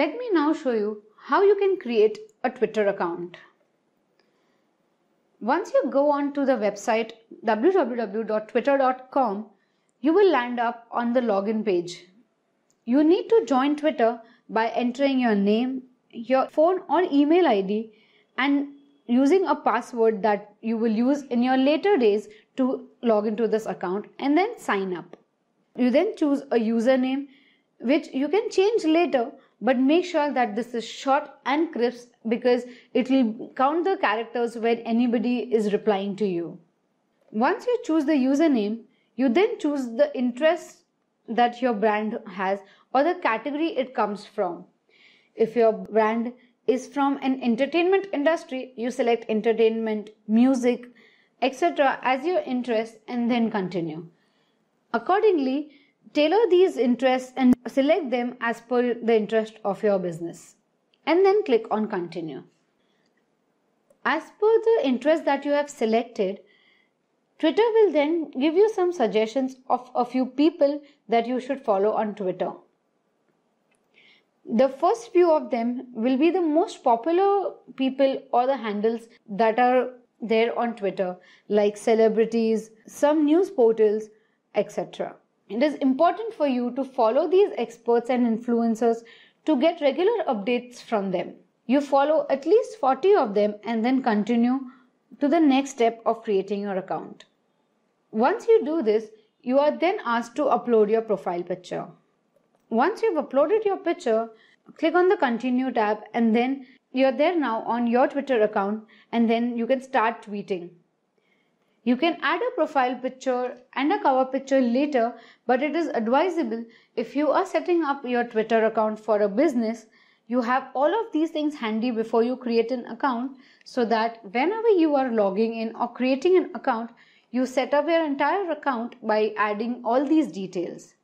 Let me now show you how you can create a Twitter account. Once you go on to the website www.twitter.com, you will land up on the login page. You need to join Twitter by entering your name, your phone or email ID and using a password that you will use in your later days to log into this account and then sign up. You then choose a username which you can change later but make sure that this is short and crisp because it will count the characters when anybody is replying to you. Once you choose the username, you then choose the interest that your brand has or the category it comes from. If your brand is from an entertainment industry, you select entertainment, music, etc. as your interest and then continue. Accordingly, tailor these interests and select them as per the interest of your business and then click on continue. As per the interest that you have selected, Twitter will then give you some suggestions of a few people that you should follow on Twitter. The first few of them will be the most popular people or the handles that are there on Twitter, like celebrities, some news portals, etc. It is important for you to follow these experts and influencers to get regular updates from them. You follow at least 40 of them and then continue to the next step of creating your account. Once you do this, you are then asked to upload your profile picture. Once you've uploaded your picture, click on the continue tab and then you're there now on your Twitter account and then you can start tweeting. You can add a profile picture and a cover picture later, but it is advisable if you are setting up your Twitter account for a business, you have all of these things handy before you create an account so that whenever you are logging in or creating an account, you set up your entire account by adding all these details.